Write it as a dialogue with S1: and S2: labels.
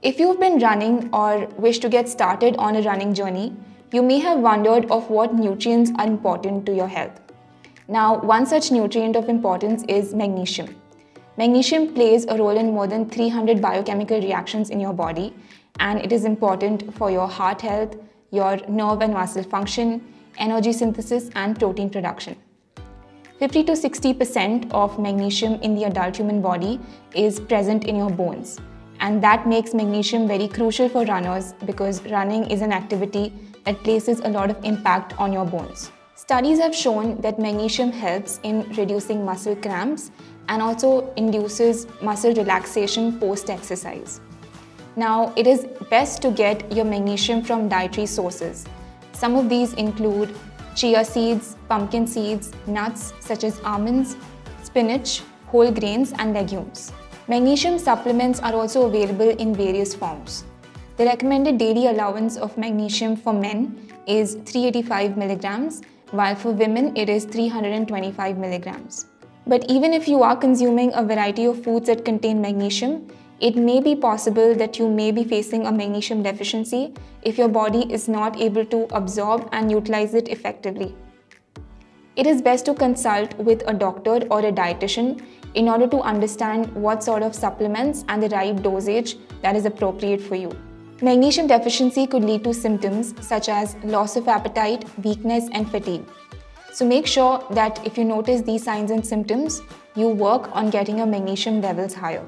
S1: If you've been running or wish to get started on a running journey, you may have wondered of what nutrients are important to your health. Now, one such nutrient of importance is magnesium. Magnesium plays a role in more than 300 biochemical reactions in your body and it is important for your heart health, your nerve and muscle function, energy synthesis and protein production. 50 to 60% of magnesium in the adult human body is present in your bones. And that makes magnesium very crucial for runners because running is an activity that places a lot of impact on your bones. Studies have shown that magnesium helps in reducing muscle cramps and also induces muscle relaxation post-exercise. Now, it is best to get your magnesium from dietary sources. Some of these include chia seeds, pumpkin seeds, nuts such as almonds, spinach, whole grains and legumes. Magnesium supplements are also available in various forms. The recommended daily allowance of magnesium for men is 385 milligrams, while for women it is 325 milligrams. But even if you are consuming a variety of foods that contain magnesium, it may be possible that you may be facing a magnesium deficiency if your body is not able to absorb and utilize it effectively. It is best to consult with a doctor or a dietitian in order to understand what sort of supplements and the right dosage that is appropriate for you. Magnesium deficiency could lead to symptoms such as loss of appetite, weakness, and fatigue. So make sure that if you notice these signs and symptoms, you work on getting your magnesium levels higher.